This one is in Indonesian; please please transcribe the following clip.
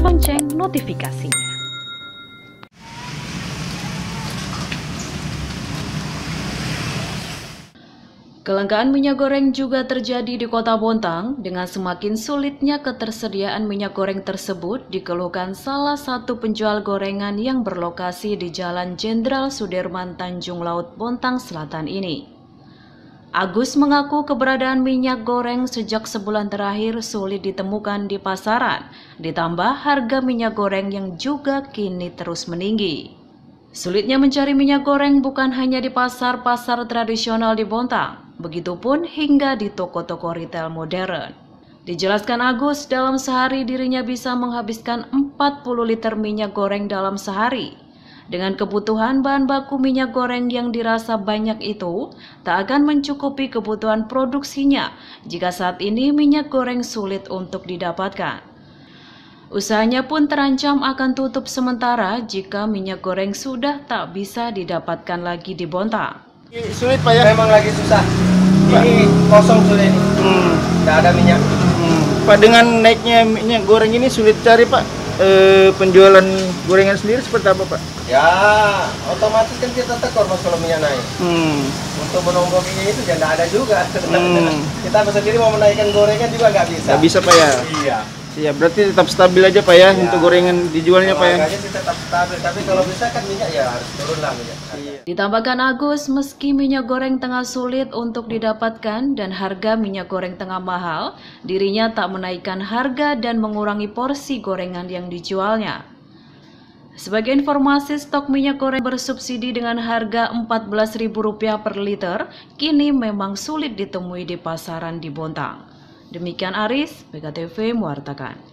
lonceng notifikasinya. Kelangkaan minyak goreng juga terjadi di kota Bontang dengan semakin sulitnya ketersediaan minyak goreng tersebut dikeluhkan salah satu penjual gorengan yang berlokasi di Jalan Jenderal Sudirman Tanjung Laut Bontang Selatan ini. Agus mengaku keberadaan minyak goreng sejak sebulan terakhir sulit ditemukan di pasaran, ditambah harga minyak goreng yang juga kini terus meninggi. Sulitnya mencari minyak goreng bukan hanya di pasar-pasar tradisional di Bontang, begitupun hingga di toko-toko retail modern. Dijelaskan Agus, dalam sehari dirinya bisa menghabiskan 40 liter minyak goreng dalam sehari. Dengan kebutuhan bahan baku minyak goreng yang dirasa banyak itu, tak akan mencukupi kebutuhan produksinya jika saat ini minyak goreng sulit untuk didapatkan. Usahanya pun terancam akan tutup sementara jika minyak goreng sudah tak bisa didapatkan lagi di Bontang. Sulit Pak ya? Memang lagi susah. Ini kosong sudah ini. Hmm. Tidak ada minyak. Hmm. Pak dengan naiknya minyak goreng ini sulit cari Pak. E, penjualan gorengan sendiri seperti apa Pak? Ya, otomatis kan kita tekor mas kalau minyak naik. Hmm. Untuk menonggokinya itu ya tidak ada juga. Hmm. kita sendiri mau menaikkan gorengan juga nggak bisa. Nggak bisa Pak ya? Iya. Iya berarti tetap stabil aja Pak ya, Ya. untuk gorengan dijualnya Pak ya? Harganya sih tetap stabil, tapi kalau bisa kan minyak ya harus turun lah minyak. Iya. Ditambahkan Agus, meski minyak goreng tengah sulit untuk didapatkan dan harga minyak goreng tengah mahal, dirinya tak menaikkan harga dan mengurangi porsi gorengan yang dijualnya. Sebagai informasi, stok minyak goreng bersubsidi dengan harga Rp14.000 per liter kini memang sulit ditemui di pasaran di Bontang. Demikian Aris, BKTV mewartakan.